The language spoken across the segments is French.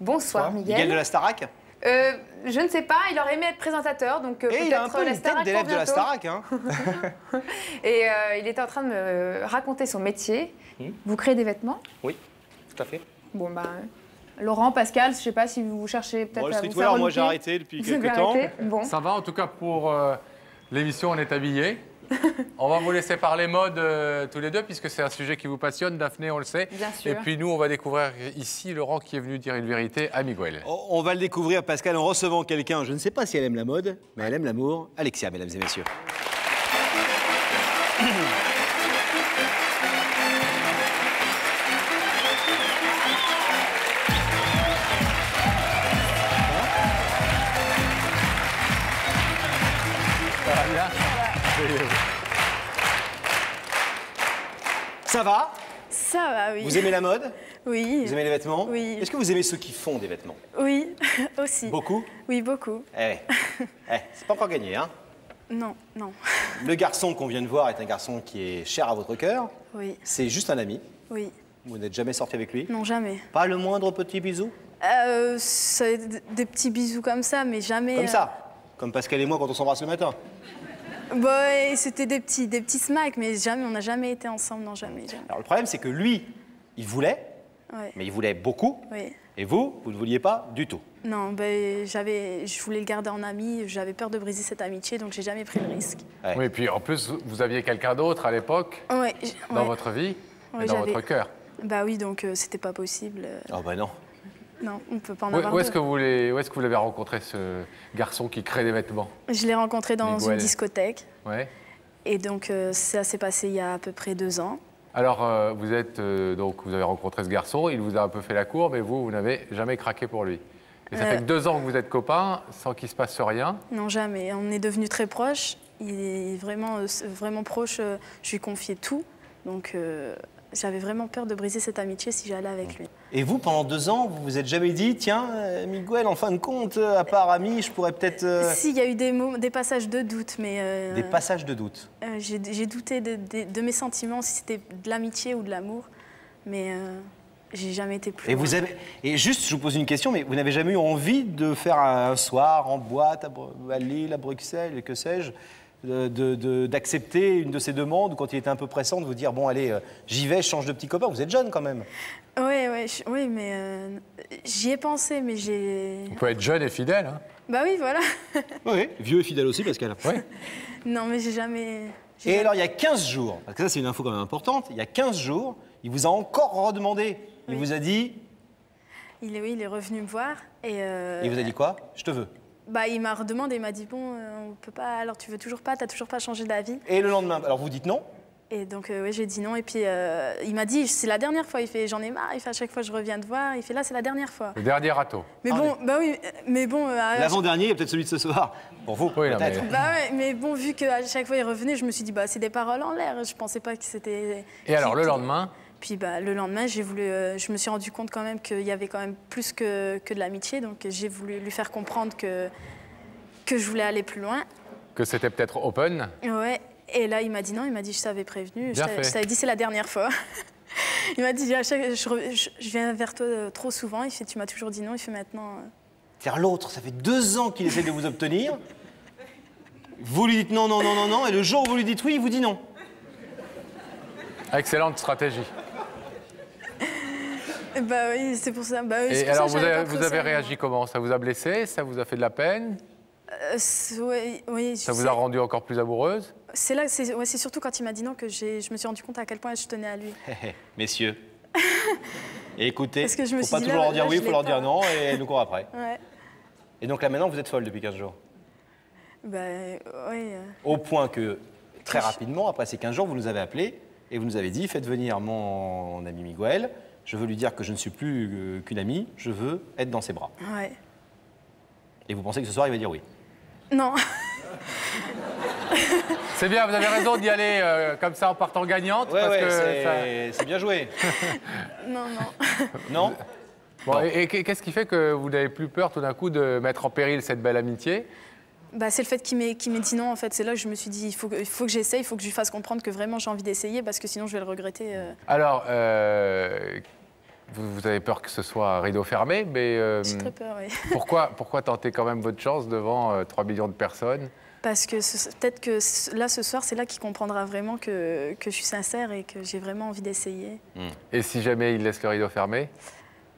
Bonsoir, Miguel. Miguel de la Starac Euh, je ne sais pas, il aurait aimé être présentateur, donc euh, Et il a un peut-être peu la une tête Starac d'élève pour de la. Starac. Hein. Et euh, il était en train de me raconter son métier. Vous créez des vêtements? Oui, tout à fait. Bon, bah, euh, Laurent, Pascal, je ne sais pas si vous cherchez peut-être Bon, le à vous streetwear, faire moi j'ai arrêté depuis quelques temps. Bon. Ça va, en tout cas pour euh, l'émission, on est habillés. On va vous laisser parler mode euh, tous les deux, puisque c'est un sujet qui vous passionne, Daphné, on le sait. Bien sûr. Et puis nous, on va découvrir ici Laurent qui est venu dire une vérité à Miguel. On va le découvrir, Pascal, en recevant quelqu'un. Je ne sais pas si elle aime la mode, mais elle aime l'amour. Alexia, mesdames et messieurs. Ça va? Ça va, oui. Vous aimez la mode? Oui. Vous aimez les vêtements? Oui. Est-ce que vous aimez ceux qui font des vêtements? Oui, aussi. Beaucoup? Oui, beaucoup. Eh, eh, c'est pas encore gagné, hein? Non, non. Le garçon qu'on vient de voir est un garçon qui est cher à votre cœur. Oui, C'est juste un ami. oui. Vous n'êtes jamais sorti avec lui? Non, jamais. Pas le moindre petit bisou? Euh, des petits bisous comme ça, mais jamais. Comme euh, ça? Comme Pascal et moi quand on s'embrasse le matin. Bah, c'était des petits, des petits smacks, mais jamais, on n'a jamais été ensemble, non, jamais, jamais. Alors le problème, c'est que lui, il voulait, Ouais, mais il voulait beaucoup. oui. Et vous, vous ne vouliez pas du tout. Non, ben, j'avais, je voulais le garder en ami, j'avais peur de briser cette amitié, donc j'ai jamais pris le risque. Ouais. Oui, et puis en plus, vous aviez quelqu'un d'autre à l'époque Ouais, dans ouais. votre vie Ouais, et dans votre cœur. Bah oui, donc euh, c'était pas possible. euh, Oh bah non. Non, on peut pas en avoir où est-ce que vous l'avez- rencontré, ce garçon qui crée des vêtements Je l'ai rencontré dans Miguel. une discothèque, ouais. et donc euh, ça s'est passé il y a à peu près deux ans. Alors, euh, vous êtes euh, donc vous avez rencontré ce garçon, il vous a un peu fait la cour, mais vous, vous n'avez jamais craqué pour lui. Et ça fait que deux ans que vous êtes copains, sans qu'il se passe rien. Non, jamais. On est devenus très proches. Il est vraiment, vraiment proche. Je lui confiais tout. Donc, j'avais vraiment peur de briser cette amitié si j'allais avec lui. Et vous, pendant deux ans, vous vous êtes jamais dit, tiens, euh, Miguel, en fin de compte, euh, à part ami, je pourrais peut-être... euh, Si, il y a eu des, passages de doute, mais euh, Des passages de doute. euh, j'ai douté de, de- de mes sentiments, si c'était de l'amitié ou de l'amour. Mais j'ai jamais été plus Et loin. vous avez... Et juste, je vous pose une question, mais vous n'avez jamais eu envie de faire un soir en boîte à, Bru- à Lille, à Bruxelles, que sais-je, de- de- de- d'accepter une de ces demandes ou quand il était un peu pressant de vous dire, bon, allez, euh, j'y vais, je change de petit copain. Vous êtes jeune quand même. Oui, ouais, oui, mais euh, j'y ai pensé, mais j'ai... Vous pouvez être jeune et fidèle. hein. Bah oui, voilà. Oui, vieux et fidèle aussi, Pascal. Oui. non, mais j'ai jamais... Et jamais- alors, il y a 15 jours, parce que ça, c'est une info quand même importante, il y a 15 jours, il vous a encore redemandé. Il Oui. vous a dit, Il est, oui, il est revenu me voir et... euh, il vous a dit quoi? Je te veux. Bah, il m'a redemandé, il m'a dit bon, euh, on peut pas. Alors tu veux toujours pas, t'as toujours pas changé d'avis. Et le lendemain, alors vous dites non Et donc euh, ouais, j'ai dit non. Et puis euh, il m'a dit c'est la dernière fois. Il fait j'en ai marre. Il fait à chaque fois je reviens te voir. Il fait là c'est la dernière fois. Le dernier râteau. Mais Ah, bon, bah oui, mais bon. euh, L'avant-dernier, il y a peut-être celui de ce soir. Pour vous, Oui, peut-être. mais- Bah ouais, mais bon, vu qu'à chaque fois il revenait, je me suis dit bah c'est des paroles en l'air. Je pensais pas que c'était. Et alors, le lendemain Puis bah, le lendemain, j'ai voulu, euh, je me suis rendu compte quand même qu'il y avait quand même plus que, que de l'amitié. Donc j'ai voulu lui faire comprendre que que je voulais aller plus loin. que c'était peut-être open. Ouais. Et là, il m'a dit non, il m'a dit je t'avais prévenu, je Bien je t'avais dit c'est la dernière fois. il m'a dit à chaque, je, re- je- je viens vers toi euh, trop souvent, il fait tu m'as toujours dit non, il fait maintenant. euh, C'est-à-dire l'autre, ça fait deux ans qu'il essaie de vous obtenir. Vous lui dites non, non, non, non, non, et le jour où vous lui dites oui, il vous dit non. Excellente stratégie. Bah oui, c'est pour ça. Bah, oui, Et pour alors, vous avez, vous réagi comment? Ça vous a blessé? Ça vous a fait de la peine? Euh, ouais, oui, Ça vous sais. a rendu encore plus amoureuse? C'est là, c'est ouais, surtout quand il m'a dit non que je me suis rendu compte à quel point je tenais à lui. Messieurs. Et écoutez, Parce que je me faut suis pas dit, toujours là, leur dire là, oui, il faut leur dire non, et nous court après. Ouais. Et donc là maintenant, vous êtes folle depuis 15 jours? Bah ouais. euh, Au point que, très rapidement, après ces 15 jours, vous nous avez appelé et vous nous avez dit faites venir mon ami Miguel. Je veux lui dire que je ne suis plus euh, qu'une amie, je veux être dans ses bras. ouais. Et vous pensez que ce soir, il va dire oui? Non. C'est bien, vous avez raison d'y aller euh, comme ça en partant gagnante. Ouais, parce ouais, que c'est ça- bien joué. non, non. Non? Bon, et et qu'est-ce qui fait que vous n'avez plus peur tout d'un coup de mettre en péril cette belle amitié? Bah, c'est le fait qu'il m'ait dit non, en fait. C'est là que je me suis dit, il faut, il faut que j'essaye, il faut que je lui fasse comprendre que vraiment j'ai envie d'essayer, parce que sinon je vais le regretter. euh. Alors, euh, vous, vous avez peur que ce soit rideau fermé, mais euh, J'ai très peur, oui. pourquoi, pourquoi tenter quand même votre chance devant euh, 3 millions de personnes? Parce que peut-être que là, ce soir, c'est là qu'il comprendra vraiment que, que je suis sincère et que j'ai vraiment envie d'essayer. Et si jamais il laisse le rideau fermé?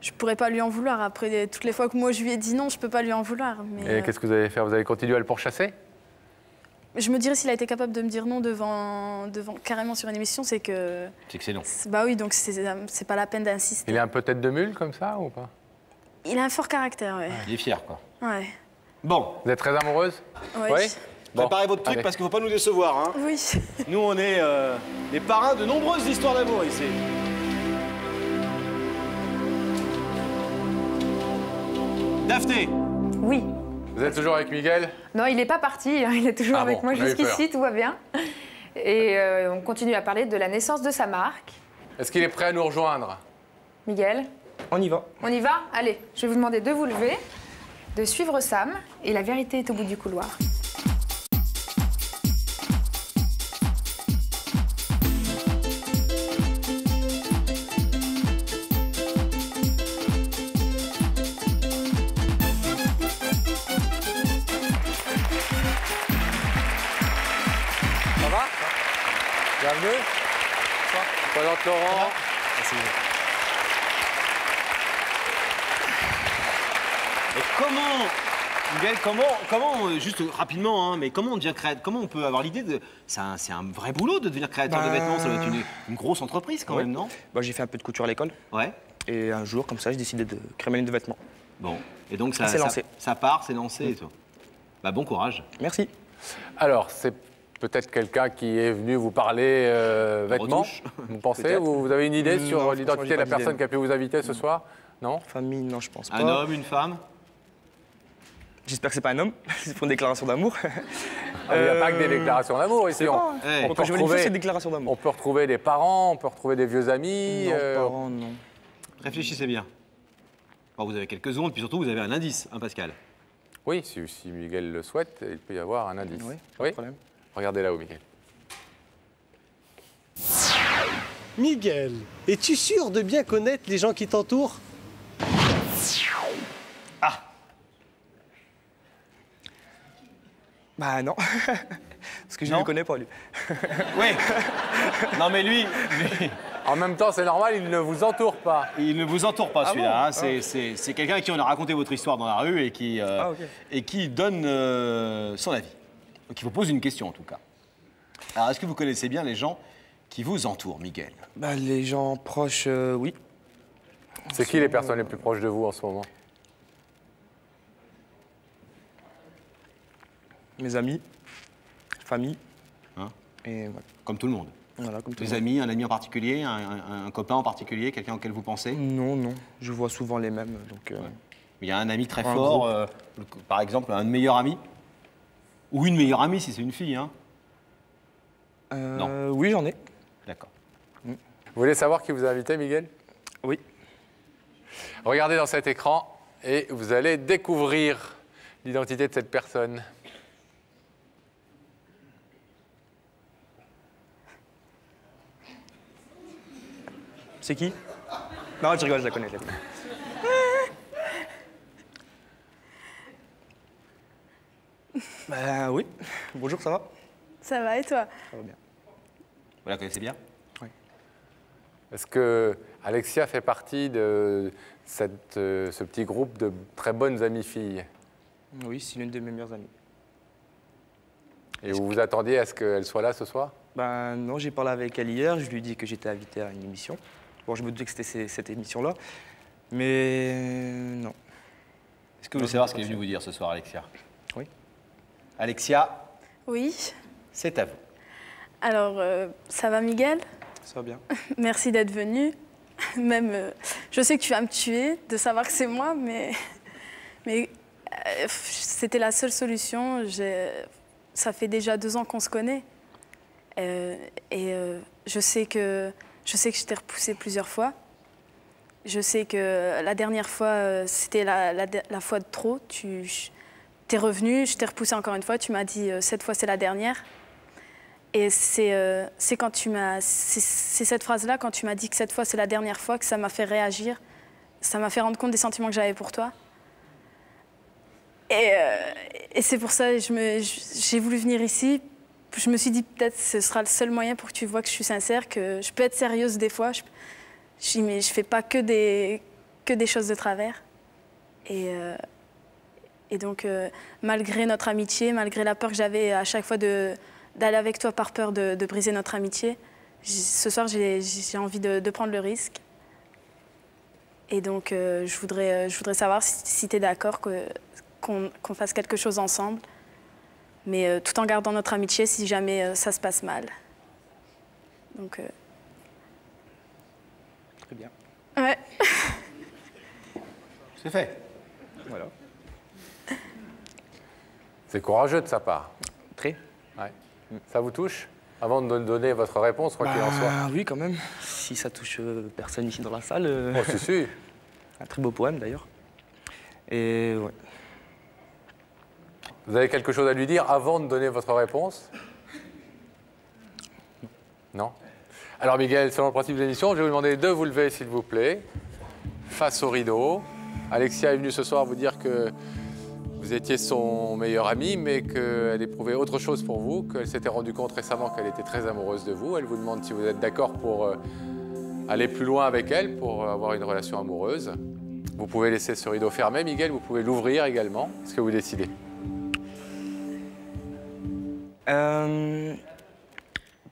Je pourrais pas lui en vouloir. Après, toutes les fois que moi je lui ai dit non, je peux pas lui en vouloir. Mais Et euh, qu'est-ce que vous allez faire? Vous allez continuer à le pourchasser? Je me dirais s'il a été capable de me dire non devant, devant carrément sur une émission, c'est que C'est que c'est non. bah oui, donc c'est c'est pas la peine d'insister. Il est un peu tête de mule comme ça ou pas? Il a un fort caractère, ouais. Il est fier, quoi. Ouais. Bon, Vous êtes très amoureuse? Ouais. Oui Bon, préparez votre truc allez. parce qu'il ne faut pas nous décevoir. Hein. Oui. Nous, on est euh, les parrains de nombreuses histoires d'amour ici. Daphné, Oui. Vous êtes toujours avec Miguel? Non, il n'est pas parti, hein, il est toujours Ah avec bon, moi jusqu'ici, tout va bien. Et euh, on continue à parler de la naissance de sa marque. Est-ce qu'il est prêt à nous rejoindre? Miguel, On y va. on y va? Allez, je vais vous demander de vous lever, de suivre Sam, et la vérité est au bout du couloir. Bienvenue. Je présente Laurent. Et comment, Miguel, comment, comment, euh, juste rapidement, hein, mais comment on devient créateur Comment on peut avoir l'idée de. C'est un, c'est un vrai boulot de devenir créateur de Bah, vêtements, ça doit être une, une grosse entreprise quand ouais. même, non? Bah, j'ai fait un peu de couture à l'école. Ouais. Et un jour, comme ça, j'ai décidé de créer ma ligne de vêtements. Bon. Et donc ça, C'est ça, lancé. ça part, c'est lancé et tout. Bah bon courage. Merci. Alors, c'est peut-être quelqu'un qui est venu vous parler euh, vêtements. retouche. Vous pensez vous, vous avez une idée sur l'identité de la personne qui a pu vous inviter ce soir? Non? Famille, non, je pense pas. Un homme, une femme? J'espère que c'est pas un homme. c'est pour une déclaration d'amour. Ah, Il n'y a pas que des Euh, déclarations d'amour ici. On, pas, Ouais. on peut retrouver, on peut des parents, on peut retrouver des vieux amis. Non, euh, parents, non. Réfléchissez bien. Bon, vous avez quelques secondes, puis surtout vous avez un indice, hein, Pascal. Oui, si, si Miguel le souhaite, il peut y avoir un indice. Oui, pas de problème. Regardez là-haut, Miguel. Miguel, es-tu sûr de bien connaître les gens qui t'entourent? Bah non. Parce que je ne le connais pas, lui. Oui. non mais lui, lui, En même temps, c'est normal, il ne vous entoure pas. il ne vous entoure pas Ah celui-là. bon? hein. C'est- C'est c'est quelqu'un à qui on a raconté votre histoire dans la rue et qui, euh, Ah, ok. et qui donne euh, son avis. Il vous pose une question en tout cas. Alors est-ce que vous connaissez bien les gens qui vous entourent, Miguel? Bah, les gens proches, euh, oui. C'est qui les personnes les plus proches de vous en ce moment? Mes amis, famille. Hein? Et voilà. Comme tout le monde. Voilà, comme tout Des le monde. amis, un ami en particulier, un, un- un copain en particulier, quelqu'un auquel vous pensez? Non, non. Je vois souvent les mêmes. Donc, euh, Il y a un ami très Un fort, euh, par exemple un meilleur ami Ou une meilleure amie si c'est une fille, hein euh, Oui, j'en ai. D'accord. Vous voulez savoir qui vous a invité, Miguel? Oui. Regardez dans cet écran et vous allez découvrir l'identité de cette personne. C'est qui? Non, je rigole, je la connais. je la connais. Bah oui. Bonjour, ça va? Ça va et toi? Ça va bien. Vous la connaissez bien? Est-ce que Alexia fait partie de cette, euh, ce petit groupe de très bonnes amies filles? Oui, c'est l'une de mes meilleures amies. Et vous vous attendiez à ce qu'elle soit là ce soir? Ben non, j'ai parlé avec elle hier, je lui ai dit que j'étais invité à une émission. Bon, je me doutais que c'était cette émission-là, mais euh, non. Est-ce que vous voulez savoir ce qu'elle est venue vous dire ce soir, Alexia Oui. Alexia, Oui. c'est à vous. Alors, euh, ça va Miguel? Ça va bien. Merci d'être venu. Même, euh, je sais que tu vas me tuer de savoir que c'est moi, mais, mais euh, c'était la seule solution. Ça fait déjà deux ans qu'on se connaît. Euh, et euh, je sais que je sais que je t'ai repoussé plusieurs fois. Je sais que la dernière fois, c'était la, la- la fois de trop. Tu es revenu, je t'ai repoussé encore une fois. Tu m'as dit euh, cette fois c'est la dernière. Et c'est euh, quand tu m'as. C'est cette phrase-là, quand tu m'as dit que cette fois c'est la dernière fois, que ça m'a fait réagir. ça m'a fait rendre compte des sentiments que j'avais pour toi. Et, euh, et c'est pour ça que j'ai voulu venir ici. Je me suis dit peut-être ce sera le seul moyen pour que tu vois que je suis sincère, que je peux être sérieuse des fois. Je, je mais je fais pas que des, que des choses de travers. Euh, et donc, euh, malgré notre amitié, malgré la peur que j'avais à chaque fois d'aller avec toi par peur de, de briser notre amitié, ce soir, j'ai envie de, de prendre le risque. Et donc, euh, je, voudrais, euh, je voudrais savoir si, tu es d'accord qu'on fasse quelque chose ensemble, mais euh, tout en gardant notre amitié si jamais euh, ça se passe mal. Donc, euh, Très bien. ouais. C'est fait. Voilà. C'est courageux de sa part. Très. Ouais. Ça vous touche? Avant de donner votre réponse, quoi qu'il en soit. Bah, oui, quand même. Si ça touche euh, personne ici dans la salle. euh, Oh, si, si. Un très beau poème d'ailleurs. Et ouais. Vous avez quelque chose à lui dire avant de donner votre réponse? Non Alors, Miguel, selon le principe de l'émission, je vais vous demander de vous lever, s'il vous plaît, face au rideau. Alexia est venue ce soir vous dire que vous étiez son meilleur ami, mais qu'elle éprouvait autre chose pour vous, qu'elle s'était rendue compte récemment qu'elle était très amoureuse de vous. Elle vous demande si vous êtes d'accord pour euh, aller plus loin avec elle, pour avoir une relation amoureuse. Vous pouvez laisser ce rideau fermé, Miguel, vous pouvez l'ouvrir également. Est-ce que vous décidez? Euh,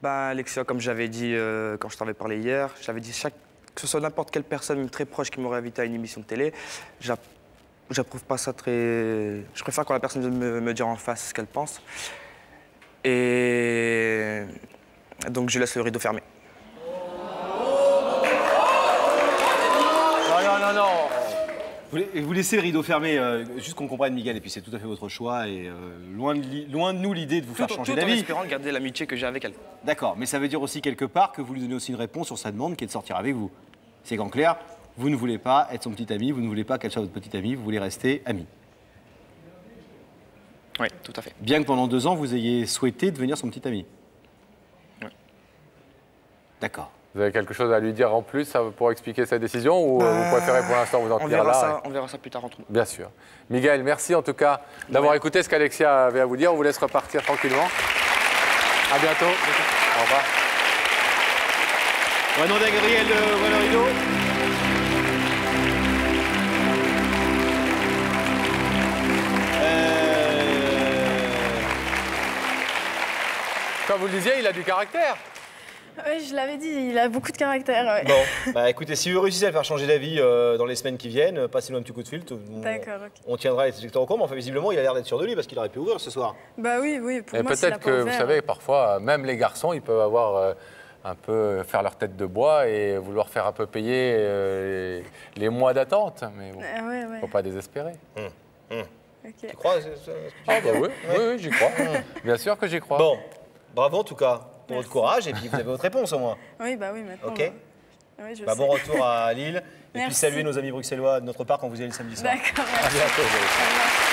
bah, Alexia, comme j'avais dit euh, quand je t'avais parlé hier, j'avais dit que ce soit n'importe quelle personne très proche qui m'aurait invité à une émission de télé, j'approuve pas ça très. Je préfère quand la personne me, me dire en face ce qu'elle pense. Et donc je laisse le rideau fermé. Non, non, non, non. Vous, la- vous laissez le rideau fermé, euh, juste qu'on comprenne, Miguel, et puis c'est tout à fait votre choix, et euh, loin, de loin de nous l'idée de vous Tout, faire tout changer en d'avis. espérant garder l'amitié que j'ai avec elle. D'accord, mais ça veut dire aussi quelque part que vous lui donnez aussi une réponse sur sa demande qui est de sortir avec vous. C'est qu'en clair, vous ne voulez pas être son petit ami, vous ne voulez pas qu'elle soit votre petite amie, vous voulez rester amis. Oui, tout à fait. Bien que pendant deux ans, vous ayez souhaité devenir son petit ami. Ouais. D'accord. Vous avez quelque chose à lui dire en plus pour expliquer sa décision ou euh, vous préférez pour l'instant vous en On tenir verra, là ça, on verra ça plus tard entre nous. Bien sûr. Miguel, merci en tout cas d'avoir écouté ce qu'Alexia avait à vous dire. On vous laisse repartir tranquillement. À bientôt. Au revoir. À Gabriel de vous le disiez, il a du caractère. Oui, je l'avais dit, il a beaucoup de caractère. ouais. Bon, bah écoutez, si vous réussissez à le faire changer d'avis euh, dans les semaines qui viennent, euh, passez-nous un petit coup de fil. on- D'accord, ok. On tiendra les trajectoires au courant, mais enfin, visiblement, il a l'air d'être sûr de lui parce qu'il aurait pu ouvrir ce soir. Bah oui, oui, pour Et peut-être que, vous savez, parfois, même les garçons, ils peuvent avoir euh, un peu faire leur tête de bois et vouloir faire un peu payer euh, les, les mois d'attente. Mais bon, Ah ouais, ouais. faut pas désespérer. ok. Tu crois c'est- c'est- Ah bah oui, oui, oui, j'y crois. Bien sûr que j'y crois. Bon, bravo en tout cas pour Merci. votre courage et puis vous avez votre réponse au moins. Oui, bah oui, maintenant. Ok. bah, oui, je Bah, sais. bon retour à Lille et puis saluer nos amis bruxellois de notre part quand vous y allez le samedi soir. D'accord, À bientôt.